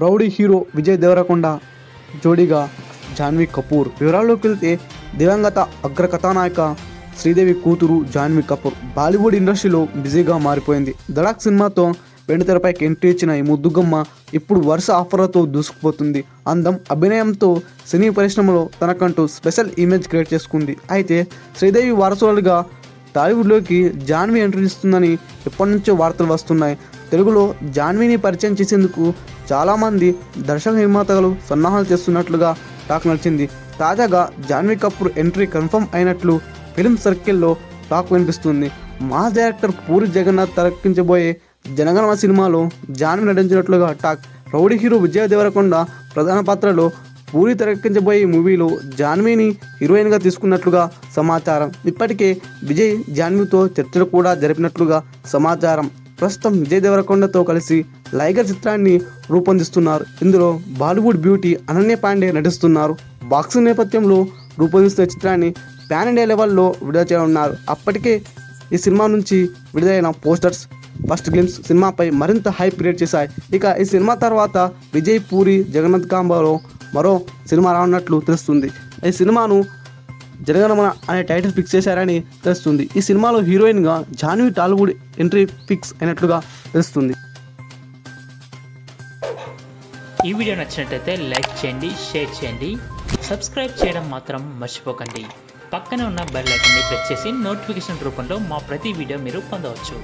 Rowdy hero Vijay Devarakonda జోడీగా జాన్వీ కపూర్. వివరాల్లోకి వెళ్తే దివంగత అగ్ర కథానాయక శ్రీదేవి కూతురు జాన్వీ కపూర్. బాలీవుడ్ ఇండస్ట్రీలో బిజీగా మారిపోయింది. దడాక్ సినిమాతో వెండితెరపైకి ఎంట్రీ ఇచ్చిన ఈ ముద్దుగమ్మ ఇప్పుడు వరుస ఆఫర్లతో దూసుకుపోతుంది. అందం అభినయంతో సినీ పరిశ్రమలో తనకంటూ స్పెషల్ ఇమేజ్ క్రియేట్ చేసుకుంది. అయితే శ్రీదేవి వారసులుగా టాలీవుడ్లోకి జాన్వీ ఎంట్రీ ఇస్తుందని ఎప్పటి నుంచో వార్తలు వస్తున్నాయి. తెలుగులో జాన్వీని పరిచయం చేసేందుకు చాలామంది దర్శక నిర్మాతలు సన్నాహాలు చేస్తున్నట్లుగా టాక్ నడిచింది. తాజాగా జాన్వీ కపూర్ ఎంట్రీ కన్ఫర్మ్ అయినట్లు ఫిల్మ్ సర్కిల్లో టాక్ వినిపిస్తుంది. మాస్ డైరెక్టర్ పూరి జగన్నాథ్ తెరక్కించబోయే జనగణమ సినిమాలో Janhvi నటించినట్లుగా talk rowdy hero Vijay Deverakonda ప్రధాన పాత్రలో పూరి తెరక్కించబోయే మూవీలో జాన్వీని హీరోయిన్గా తీసుకున్నట్లుగా సమాచారం. ఇప్పటికే విజయ్ జాన్వీతో చర్చలు కూడా జరిపినట్లుగా సమాచారం. ప్రస్తుతం విజయ్ దేవరకొండతో కలిసి లైగర్ చిత్రాన్ని రూపొందిస్తున్నారు. ఇందులో బాలీవుడ్ బ్యూటీ అనన్య పాండే నటిస్తున్నారు. బాక్సింగ్ నేపథ్యంలో రూపొందిస్తున్న చిత్రాన్ని ప్యాన్ ఇండియా లెవెల్లో విడుదల చేయనున్నారు. అప్పటికే ఈ సినిమా నుంచి విడుదలైన పోస్టర్స్ ఫస్ట్ గ్లిమ్స్ సినిమాపై మరింత హైప్ క్రియేట్ చేశాయి. ఇక ఈ సినిమా తర్వాత విజయ్ పూరి జగన్నాథ్ కాంబాలో మరో సినిమా రానున్నట్లు తెలుస్తుంది. ఈ సినిమాను జనగణమన అనే టైటిల్ ఫిక్స్ చేశారని తెలుస్తుంది. ఈ సినిమాలో హీరోయిన్గా జాన్వీ టాలీవుడ్ ఎంట్రీ ఫిక్స్ అయినట్లుగా తెలుస్తుంది. ఈ వీడియో నచ్చినట్లయితే లైక్ చేయండి షేర్ చేయండి. సబ్స్క్రైబ్ చేయడం మాత్రం మర్చిపోకండి. పక్కనే ఉన్న బెల్ ఐకాన్ని ప్రెస్ చేసి నోటిఫికేషన్ రూపంలో మా ప్రతి వీడియో మీరు పొందవచ్చు.